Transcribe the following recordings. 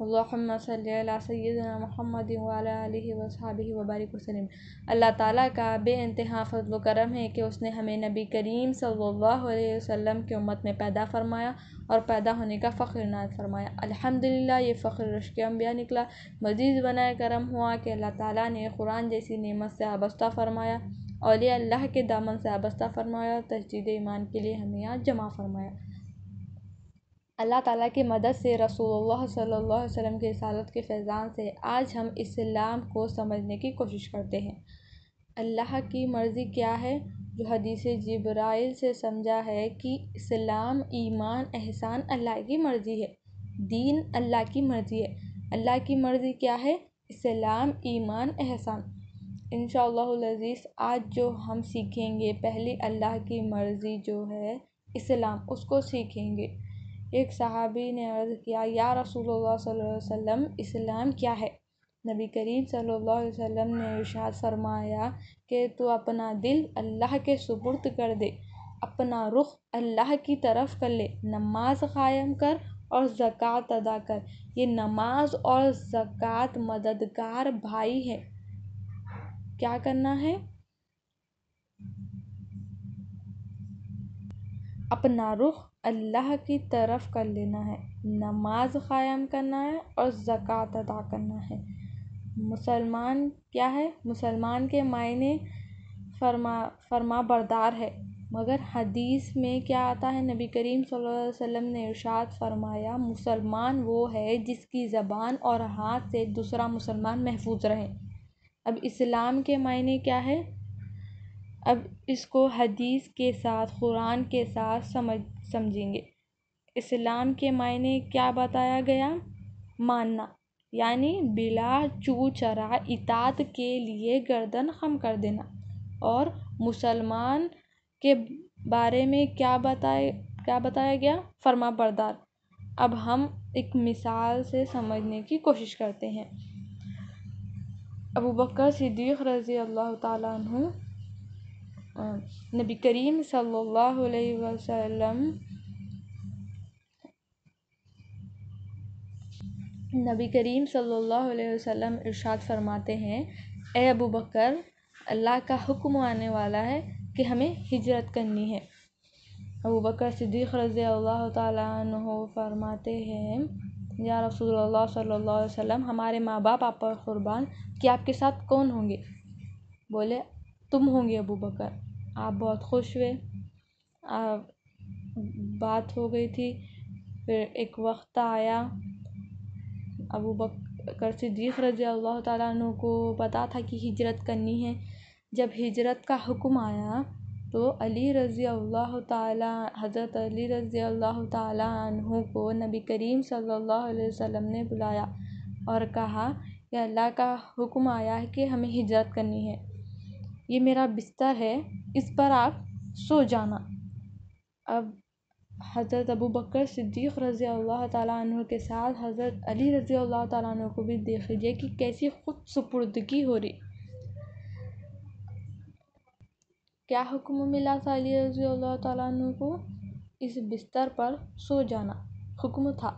अल्लाम सैदना महमद वाली वसाबी वबारक वसलम अल्लाह ताला का बेानतहा फ़ज़ल करम है कि उसने हमें नबी करीम सल्लल्लाहु अलैहि वसल्लम की उम्मत में पैदा फरमाया और पैदा होने का फ़ख्र नाज फरमाया अल्हम्दुलिल्लाह ये फ़ख्र रश के अम्बिया निकला मज़ीद बनाए करम हुआ कि अल्लाह ताला ने कुरान जैसी नेमत से आबस्ता फरमाया और अल्लाह के दामन से आबस्ता फरमाया तजदीद ईमान के लिए हमें यहाँ जमा फरमाया अल्लाह ताला की मदद से रसूलुल्लाह सल्लल्लाहु अलैहि वसल्लम के रिसालत के फैज़ान से आज हम इस्लाम को समझने की कोशिश करते हैं। अल्लाह की मर्ज़ी क्या है? जो हदीस जब्राइल से समझा है कि इस्लाम, ईमान, एहसान अल्लाह की मर्ज़ी है, दीन अल्लाह की मर्ज़ी है। अल्लाह की मर्ज़ी क्या है? इस्लाम, ईमान, एहसान। इन अज़ीज़ आज जो हम सीखेंगे, पहले अल्लाह की मर्ज़ी जो है इस्लाम, उसको सीखेंगे। एक सहाबी ने अर्ज़ किया, या रसूलुल्लाह इस्लाम क्या है? नबी करीम सल्लल्लाहु अलैहि वसल्लम ने इरशाद फरमाया कि, तू अपना दिल अल्लाह के सुपुर्द कर दे, अपना रुख अल्लाह की तरफ़ कर ले, नमाज़ कायम कर और ज़क़़त अदा कर। ये नमाज़ और ज़क़़त मददगार भाई है। क्या करना है? अपना रुख अल्लाह की तरफ़ कर लेना है। नमाज़ क़ायम करना है और ज़क़़त अदा करना है। मुसलमान क्या है? मुसलमान के मायने फरमा फरमा बरदार है। मगर हदीस में क्या आता है? नबी करीम सल्लल्लाहु अलैहि वसल्लम ने इरशाद फरमाया, मुसलमान वो है जिसकी ज़बान और हाथ से दूसरा मुसलमान महफूज रहे। अब इस्लाम के मायने क्या है? अब इसको हदीस के साथ, कुरान के साथ समझ, समझेंगे। इस्लाम के मायने क्या बताया गया? मानना, यानी बिला चू चरा इतात के लिए गर्दन खम कर देना। और मुसलमान के बारे में क्या बताए, क्या बताया गया? फर्मा बरदार। अब हम एक मिसाल से समझने की कोशिश करते हैं। अबू बकर सिद्दीक़ रज़ी अल्लाह तु नबी करीम सल्लल्लाहु अलैहि वसल्लम नबी करीम सल्लल्लाहु अलैहि वसल्लम इरशाद फरमाते हैं ए अबू बकर, अल्लाह का हुक्म आने वाला है कि हमें हिजरत करनी है। अबू बकर सिद्दीक़ रज़ी अल्लाह तु फरमाते हैं, या रसूलुल्लाह सल्लल्लाहु अलैहि वसल्लम, हमारे माँ बाप आप पर क़ुरबान, कि आपके साथ कौन होंगे? बोले, तुम होंगे अबू बकर। आप बहुत खुश हुए। बात हो गई थी, फिर एक वक्त आया। अबू बकर सिद्दीक़ रज़ी अल्लाह तु को पता था कि हिजरत करनी है। जब हिजरत का हुक्म आया तो अली अल्लाह ताला, हज़रत अली अल्लाह तु को नबी करीम सल्लल्लाहु अलैहि वसल्लम ने बुलाया और कहा कि अल्लाह का हुक्म आया है कि हमें हिजरत करनी है। ये मेरा बिस्तर है, इस पर आप सो जाना। अब हज़रत अबू बकर सिद्दीक़ रज़ी अल्लाह तु के साथ हज़रत अली रज़ी अल्लाह तु को भी देख लीजिए कि कैसी ख़ुद सुपुर्दगी हो रही। क्या हुक्म मिला था अली रज़ी अल्लाह तु को? इस बिस्तर पर सो जाना। हुक्म था।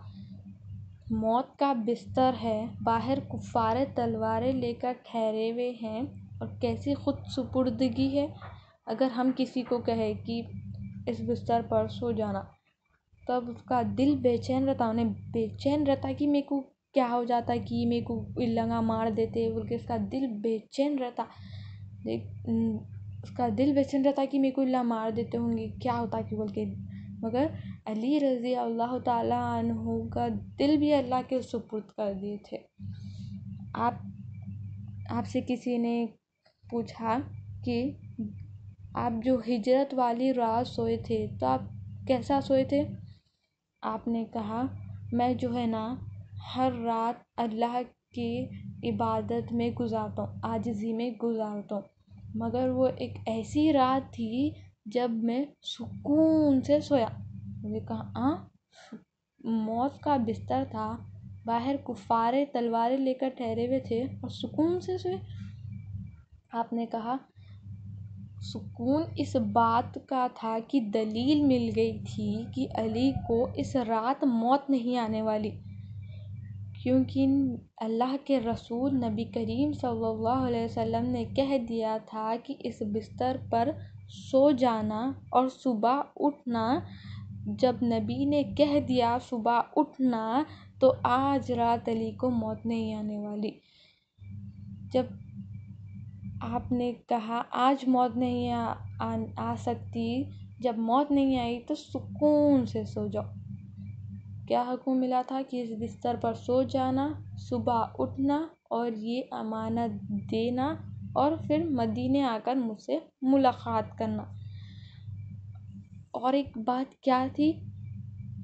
मौत का बिस्तर है, बाहर कुफ़ारे तलवारें लेकर ठहरे हुए हैं और कैसी ख़ुद सुपुर्दगी है, अगर हम किसी को कहें कि इस बिस्तर पर सो जाना, तब उसका दिल बेचैन रहता, उन्हें बेचैन रहता कि मेरे को क्या हो जाता कि मेरे को लंगा मार देते बोल के उसका दिल बेचैन रहता। उसका दिल बेचैन रहता कि मेरे को इल्ला मार देते होंगे, क्या होता कि बोल के मगर अली रज़ी अल्लाह तु का दिल भी अल्लाह के सुपुर्द कर दिए थे। आप, आपसे किसी ने पूछा कि आप जो हिजरत वाली रात सोए थे तो आप कैसा सोए थे? आपने कहा, मैं जो है ना, हर रात अल्लाह की इबादत में गुजारता हूँ, आजिज़ी में गुजारता हूँ। मगर वो एक ऐसी रात थी जब मैं सुकून से सोया। मैंने कहा हाँ मौत का बिस्तर था, बाहर कुफारे तलवारें लेकर ठहरे हुए थे और सुकून से सोए। आपने कहा, सुकून इस बात का था कि दलील मिल गई थी कि अली को इस रात मौत नहीं आने वाली, क्योंकि अल्लाह के रसूल नबी करीम सल्लल्लाहु अलैहि वसल्लम ने कह दिया था कि इस बिस्तर पर सो जाना और सुबह उठना, जब नबी ने कह दिया सुबह उठना तो आज रात अली को मौत नहीं आने वाली। जब आपने कहा आज मौत नहीं आ, आ, सकती। जब मौत नहीं आई तो सुकून से सो जाओ। क्या हुक्म मिला था कि इस बिस्तर पर सो जाना सुबह उठना और ये अमानत देना और फिर मदीने आकर मुझसे मुलाकात करना? और एक बात क्या थी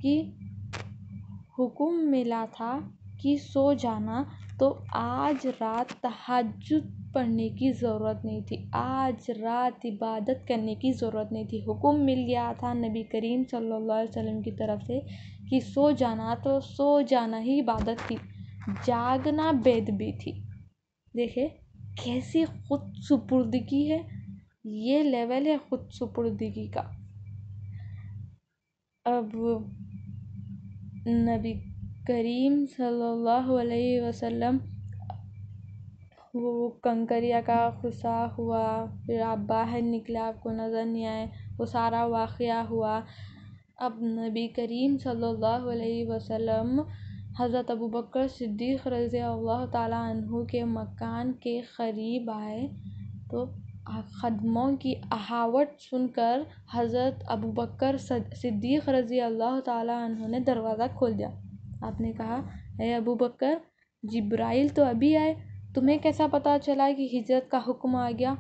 कि हुक्म मिला था कि सो जाना। तो आज रात तहज्जुद पढ़ने की ज़रूरत नहीं थी। आज रात इबादत करने की ज़रूरत नहीं थी। हुक्म मिल गया था नबी करीम सल्लल्लाहु अलैहि वसल्लम की तरफ़ से कि सो जाना तो सो जाना ही इबादत थी। जागना बेदबी थी। देखे, कैसी खुद सुपुर्दगी है। ये लेवल है खुद सुपुर्दगी का। अब नबी करीम सल्लल्लाहु अलैहि वसल्लम वो कंकरिया का खुसा हुआ, फिर आप बाहर निकले, आपको नज़र नहीं आए, वो सारा वाक़ हुआ। अब नबी करीम सल्लल्लाहु अलैहि वसल्लम हज़रत अबू बकर सिद्दीक़ रज़ी अल्लाह अन्हु के मकान के क़रीब आए। तो ख़दमों की आहावट सुनकर हज़रत अबू बकर सिद्दीक़ रज़ी अल्लाह अन्हु ने दरवाज़ा खोल दिया। आपने कहा अरे अबू बकर, जिब्राइल तो अभी आए, तुम्हें कैसा पता चला कि हिजरत का हुक्म आ गया?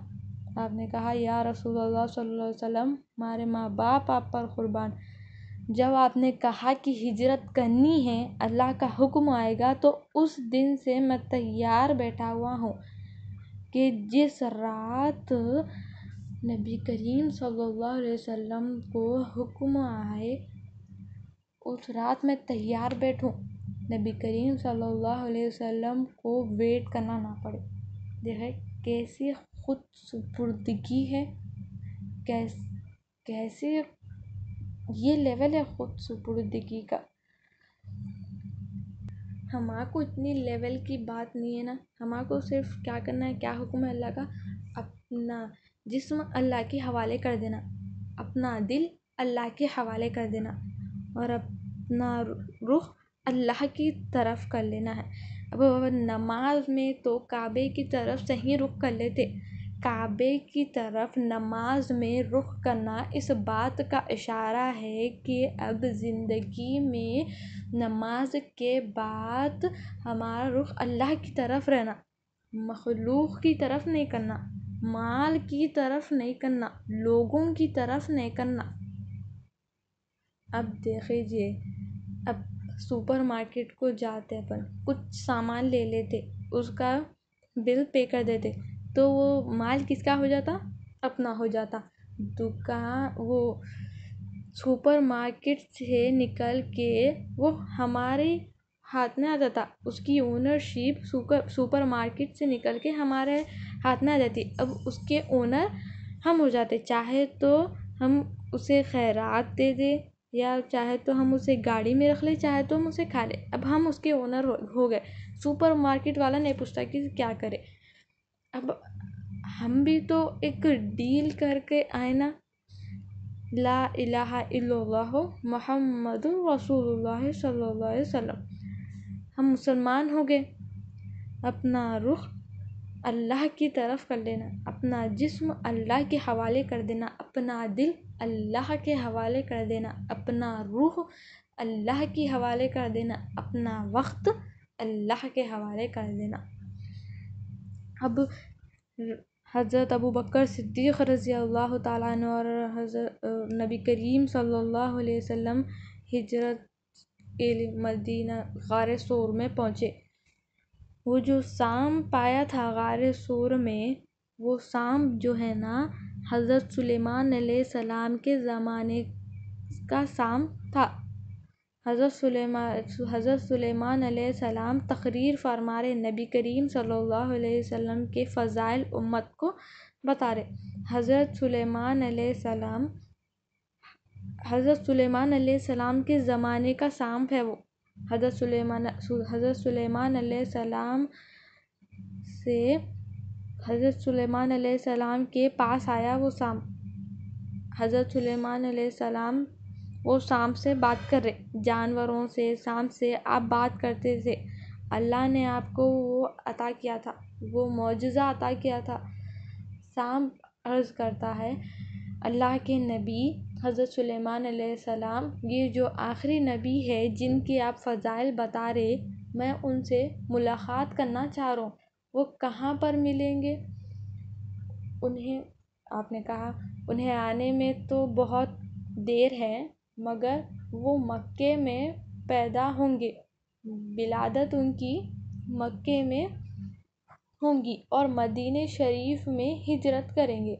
आपने कहा, या रसूलुल्लाह सल्लल्लाहु अलैहि वसल्लम, हमारे माँ बाप आप पर कुर्बान। जब आपने कहा कि हिजरत करनी है, अल्लाह का हुक्म आएगा तो उस दिन से मैं तैयार बैठा हुआ हूँ कि जिस रात नबी करीम सल्लल्लाहु अलैहि वसल्लम को हुक्म आए उस रात मैं तैयार बैठूं। नबी करीम सल्लल्लाहु अलैहि वसल्लम को वेट करना ना पड़े। देखे, कैसी खुद सुपुर्दगी है। कैस, कैसे ये लेवल है खुद सुपुर्दगी का। हमारे को इतनी लेवल की बात नहीं है ना। हमारे को सिर्फ़ क्या करना है, क्या हुक्म है अल्लाह का? अपना जिस्म अल्लाह के हवाले कर देना। अपना दिल अल्लाह के हवाले कर देना। और अपना रुख अल्लाह की तरफ़ कर लेना है। अब नमाज़ में तो काबे की तरफ़ सही रुख कर लेते। काबे की तरफ़ नमाज़ में रुख करना इस बात का इशारा है कि अब ज़िंदगी में नमाज़ के बाद हमारा रुख अल्लाह की तरफ़ रहना, मखलूक की तरफ़ नहीं करना, माल की तरफ़ नहीं करना, लोगों की तरफ़ नहीं करना। अब देखिए, अब सुपर मार्केट को जाते अपन, कुछ सामान ले लेते, उसका बिल पे कर देते तो वो माल किसका हो जाता? अपना हो जाता। दुकान, वो सुपर मार्केट से निकल के वो हमारे हाथ में आ जाता उसकी ओनरशिप सुपर सुपर मार्केट से निकल के हमारे हाथ में आ जाती। अब उसके ओनर हम हो जाते, चाहे तो हम उसे खैरात दे दे या चाहे तो हम उसे गाड़ी में रख ले चाहे तो हम उसे खा ले। अब हम उसके ओनर हो, हो गए। सुपर मार्केट वाला नहीं पूछता कि क्या करे? अब हम भी तो एक डील करके आए ना। ला इलाहा इल्लल्लाह मोहम्मद रसूलुल्लाह सल्लल्लाहु अलैहि वसल्लम। हम मुसलमान हो गए। अपना रुख अल्लाह की तरफ़ कर लेना, अपना जिस्म अल्लाह के हवाले कर देना, अपना दिल अल्लाह के हवाले कर देना, अपना रूह अल्लाह के हवाले कर देना, अपना वक्त अल्लाह के हवाले कर देना। अब हज़रत अबू बकर सिद्दीक़ रज़ी अल्लाह ताला और हज़रत नबी करीम सल्लल्लाहु अलैहि वसल्लम हिजरत मदीना गार सूर में पहुँचे। वो जो शाम पाया था गार सूर में, वो शाम जो है ना, हज़रत सुलेमान सलाम के ज़माने का शाम था। हज़रत सुलेमान हज़रत सुलेमान सलाम तकरीर फरमा रहे नबी करीम सल्लल्लाहु अलैहि वसल्लम के फ़ज़ाइल उम्मत को बता रहे। हज़रत सुलेमान सलाम, हज़रत सुलेमान सलाम के ज़माने का शाम है वो। हज़रत सुलेमान हज़रत सुलेमान सलाम से, हज़रत सुलेमान सलाम के पास आया, वो शाम, हज़रत सुलेमान सलाम, वो शाम से बात कर रहे, जानवरों से, शाम से आप बात करते थे, अल्लाह ने आपको वो अता किया था, वो मुआजा अता किया था, शाम अर्ज़ करता है, अल्लाह के नबी हज़रत सुलेमान सलाम, ये जो आखिरी नबी है जिनके आप फ़ज़ाइल बता रहे, मैं उनसे मुलाक़ात करना चाह रहा हूँ। वो कहाँ पर मिलेंगे? उन्हें, आपने कहा, उन्हें आने में तो बहुत देर है, मगर वो मक्के में पैदा होंगे। विलादत उनकी मक्के में होंगी और मदीने शरीफ में हिजरत करेंगे।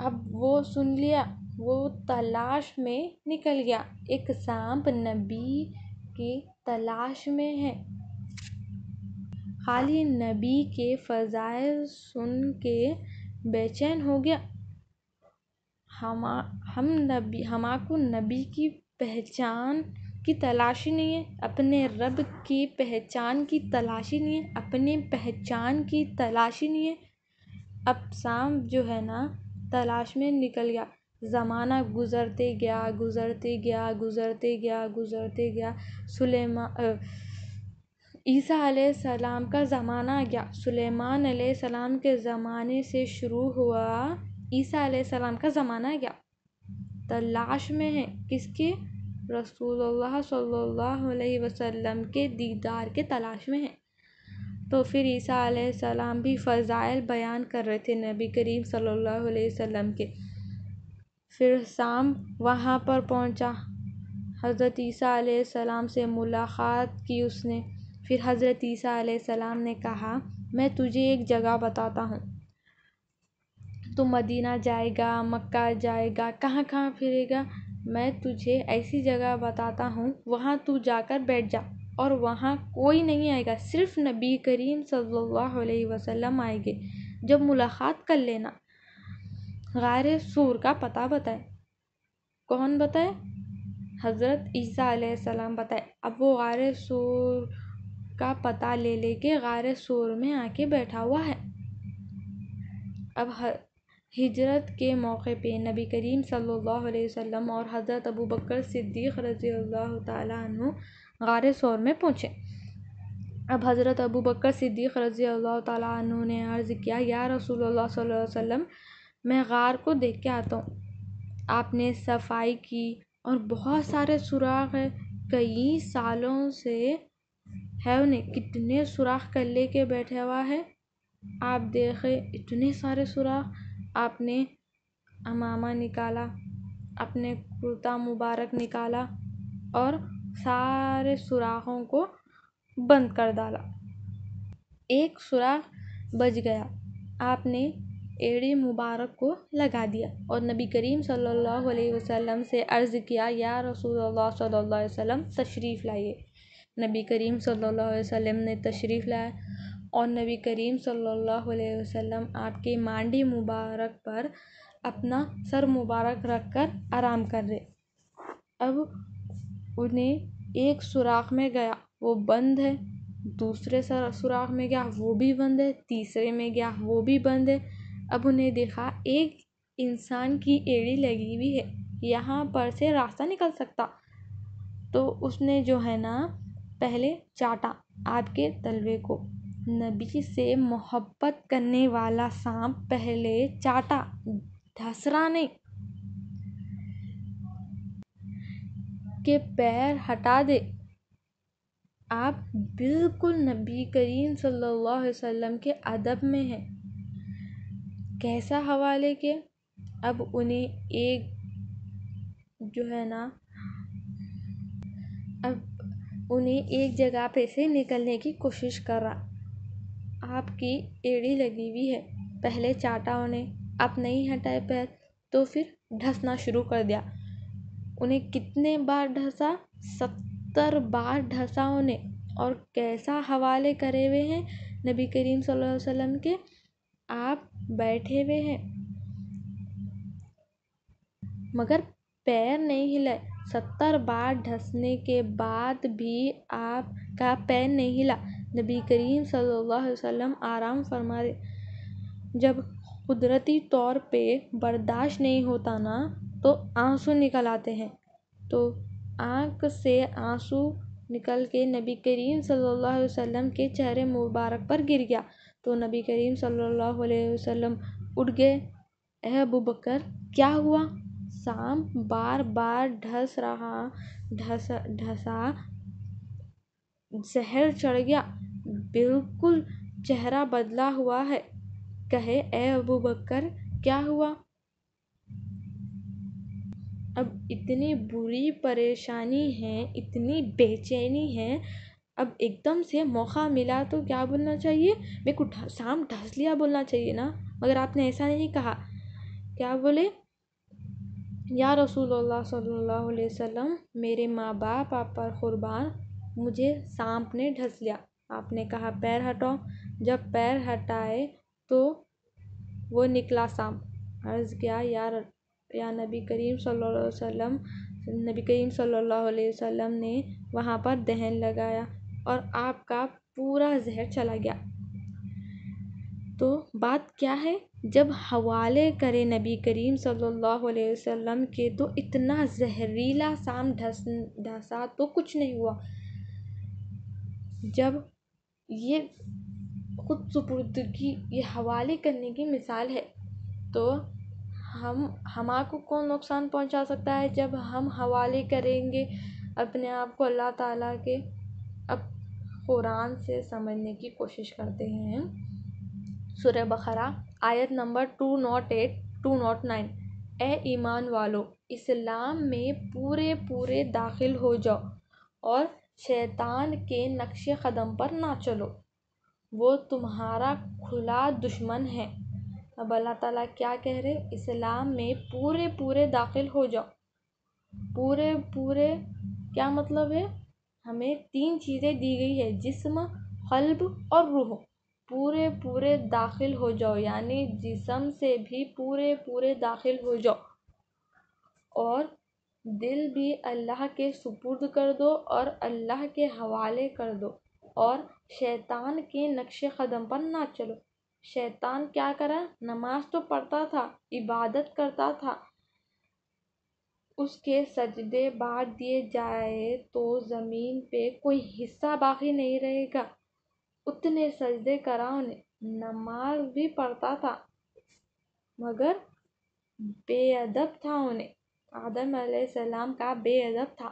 अब वो सुन लिया वो तलाश में निकल गया। एक सांप नबी की तलाश में है। खाली नबी के फ़ज़ाइल सुन के बेचैन हो गया। हम हम नबी, हमाको नबी की पहचान की तलाशी नहीं है। अपने रब की पहचान की तलाशी नहीं है। अपने पहचान की तलाशी नहीं है। अब शाम जो है ना, तलाश में निकल गया। ज़माना गुज़रते गया गुज़रते गया गुज़रते गया गुज़रते गया। सुलेमा ईसा का ज़माना गया। सुलेमान सलाम के ज़माने से शुरू हुआ, ईसा सलाम का ज़माना गया। तलाश में है किसके? रसूलुल्लाह सल्लल्लाहु अलैहि वसल्लम के दीदार के तलाश में है। तो फिर ईसा सलाम भी फ़ज़ाइल बयान कर रहे थे नबी करीम सल्लल्लाहु अलैहि वसल्लम के। फिर शाम वहाँ पर पहुँचा। हज़रत सलाम से मुलाक़ात की उसने। फिर हज़रत सलाम ने कहा, मैं तुझे एक जगह बताता हूँ। तू मदीना जाएगा, मक्का जाएगा, कहाँ कहाँ फिरेगा? मैं तुझे ऐसी जगह बताता हूँ, वहाँ तू जाकर बैठ जा। और वहाँ कोई नहीं आएगा, सिर्फ़ नबी करीम सल्लल्लाहु अलैहि वसल्लम आएँगे। जब मुलाकात कर लेना गार सूर का पता बताए। कौन बताए? हज़रत ईसा सलाम बताए। अब वो गार सूर का पता ले लेके गार सूर में आके बैठा हुआ है। अब हिजरत के मौके पे नबी करीम सल्लल्लाहु अलैहि वसल्लम और हज़रत अबू बकर सिद्दीक़ रज़ी अल्लाह तु गार सूर में पहुँचे। अब हज़रत अबू बकर सिद्दीक़ रज़ी अल्लाह तु ने अर्ज़ किया, या सल्लल्लाहु अलैहि वसल्लम मैं गार को देख के आता हूँ। आपने सफ़ाई की और बहुत सारे सुराख है। कई सालों से है उन्हें कितने सुराख कर ले लेके बैठे हुआ है। आप देखे, इतने सारे सुराख आपने अमामा निकाला, अपने कुर्ता मुबारक निकाला और सारे सुराखों को बंद कर डाला। एक सुराख बच गया। आपने एड़ी मुबारक को लगा दिया। और नबी करीम सल्लल्लाहु अलैहि वसल्लम से अर्ज़ किया, या रसूलुल्लाह सल्लल्लाहु अलैहि वसल्लम, तशरीफ़ लाइए। नबी करीम सल्लल्लाहु अलैहि वसल्लम ने तशरीफ़ लाया। और नबी करीम सल्लल्लाहु अलैहि वसल्लम आपके मांडी मुबारक पर अपना सर मुबारक रख कर आराम कर रहे। अब उन्हें एक सुराख में गया, वो बंद है। दूसरे सर, सुराख में गया, वो भी बंद है। तीसरे में गया, वो भी बंद है। अब उन्हें देखा, एक इंसान की एड़ी लगी हुई है, यहाँ पर से रास्ता निकल सकता। तो उसने जो है ना, पहले चाटा आपके तलवे को। नबी से मोहब्बत करने वाला सांप पहले चाटा धसरा नहीं के पैर हटा दे। आप बिल्कुल नबी करीम सल्लल्लाहु अलैहि वसल्लम के अदब में हैं। कैसा हवाले के? अब उन्हें एक जो है ना, अब उन्हें एक जगह पे से निकलने की कोशिश कर रहा। आपकी एड़ी लगी हुई है। पहले चाटा उन्हें, अब नहीं हटाए पैर तो फिर ढसना शुरू कर दिया। उन्हें कितने बार ढसा? सत्तर बार ढसा उन्हें। और कैसा हवाले करे हुए हैं नबी करीम सल्लल्लाहु अलैहि वसल्लम के? आप बैठे हुए हैं। मगर पैर नहीं हिलाए सत्तर बार ढसने के बाद भी आपका पैर नहीं हिला। नबी करीम सल्लल्लाहु अलैहि वसल्लम आराम फरमा रहे जब कुदरती तौर पे बर्दाश्त नहीं होता ना तो आँसू निकल आते हैं। तो आँख से आँसू निकल के नबी करीम सल्लल्लाहु अलैहि वसल्लम के चेहरे मुबारक पर गिर गया। तो नबी करीम सल्लल्लाहु अलैहि वसल्लम उठ गए। अह अबू बकर, क्या हुआ? शाम, बार बार ढस रहा, ढस, ढसा, जहर चढ़ गया। बिल्कुल चेहरा बदला हुआ है। कहे ए अबू बकर, क्या हुआ? अब इतनी बुरी परेशानी है, इतनी बेचैनी है अब एकदम से मौका मिला तो क्या बोलना चाहिए? मेरे को शाम ढस लिया बोलना चाहिए ना। मगर आपने ऐसा नहीं कहा। क्या बोले? या रसूलुल्लाह सल्लल्लाहु अलैहि वसल्लम, मेरे माँ बाप आप पर कुर्बान, मुझे सांप ने ढस लिया। आपने कहा, पैर हटाओ। जब पैर हटाए तो वो निकला सांप। अर्ज़ किया यार या नबी करीम सल्लल्लाहु अलैहि वसल्लम, नबी करीम सल्लल्लाहु अलैहि वसल्लम ने वहाँ पर दहन लगाया। और आपका पूरा जहर चला गया। तो बात क्या है? जब हवाले करें नबी करीम सल्लल्लाहु अलैहि वसल्लम के तो इतना जहरीला साम ढस ढसा तो कुछ नहीं हुआ। जब ये खुद सुपुर्दगी, ये हवाले करने की मिसाल है तो हम, हमारे को कौन नुकसान पहुँचा सकता है जब हम हवाले करेंगे अपने आप को अल्लाह ताला के कुरान से समझने की कोशिश करते हैं। सुरह बकरा, आयत number two nought eight two nought nine ए ईमान वालो, इस्लाम में पूरे पूरे दाखिल हो जाओ और शैतान के नक्श कदम पर ना चलो। वो तुम्हारा खुला दुश्मन है। अब अल्लाह ताला क्या कह रहे इस्लाम में पूरे पूरे दाखिल हो जाओ। पूरे पूरे क्या मतलब है? हमें तीन चीज़ें दी गई है, जिस्म कल्ब और रूह। पूरे पूरे दाखिल हो जाओ, यानी जिसम से भी पूरे पूरे दाखिल हो जाओ। और दिल भी अल्लाह के सुपुर्द कर दो और अल्लाह के हवाले कर दो। और शैतान के नक्श कदम पर ना चलो। शैतान क्या करा? नमाज़ तो पढ़ता था, इबादत करता था उसके सजदे बांट दिए जाए तो ज़मीन पे कोई हिस्सा बाकी नहीं रहेगा। उतने सजदे करा उन्हें नमाज़ भी पढ़ता था, मगर बेअदब था उन्हें। आदम सलाम का बेअदब था।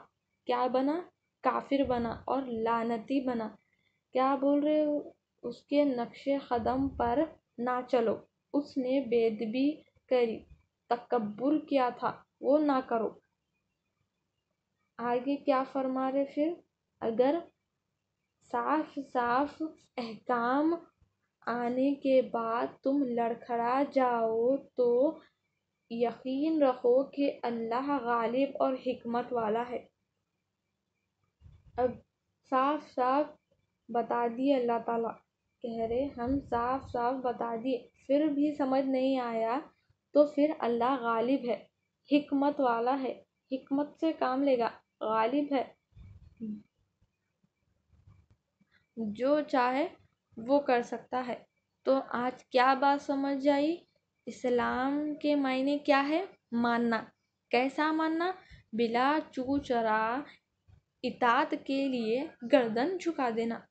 क्या बना? काफिर बना और लानती बना। क्या बोल रहे हो? उसके नक्शे कदम पर ना चलो। उसने बेदबी करी तकबर किया था। वो ना करो। आगे क्या फरमा रहे फिर? अगर साफ़ साफ़ अहकाम आने के बाद तुम लड़खड़ा जाओ तो यकीन रखो कि अल्लाह गालिब और हिकमत वाला है। अब साफ़ साफ़ बता दिए अल्लाह ताला। कह रहे, हम साफ़ साफ़ बता दिए। फिर भी समझ नहीं आया तो फिर अल्लाह गालिब है। हिकमत वाला है। हिकमत से काम लेगा। गालिब है। जो चाहे वो कर सकता है। तो आज क्या बात समझ आई? इस्लाम के मायने क्या है? मानना। कैसा मानना? बिला चू चरा इतात के लिए गर्दन झुका देना।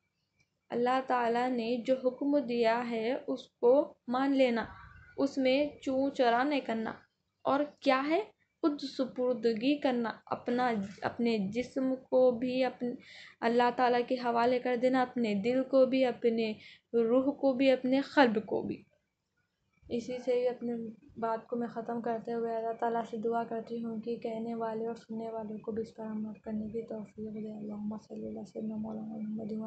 अल्लाह ताला ने जो हुक्म दिया है, उसको मान लेना। उसमें चू चरा नहीं करना। और क्या है? खुद सुपुर्दगी करना, अपना अपने जिस्म को भी अपने अल्लाह ताला के हवाले कर देना, अपने दिल को भी, अपने रूह को भी, अपने क़ल्ब को भी। इसी से ही अपने बात को मैं ख़त्म करते हुए अल्लाह ताला से दुआ करती हूँ कि कहने वाले और सुनने वालों को भी इस पर अमल करने की तौफीक दे। अल्लाहुम्मा सल्ली अला सय्यिदना मौलाना मुहम्मदिन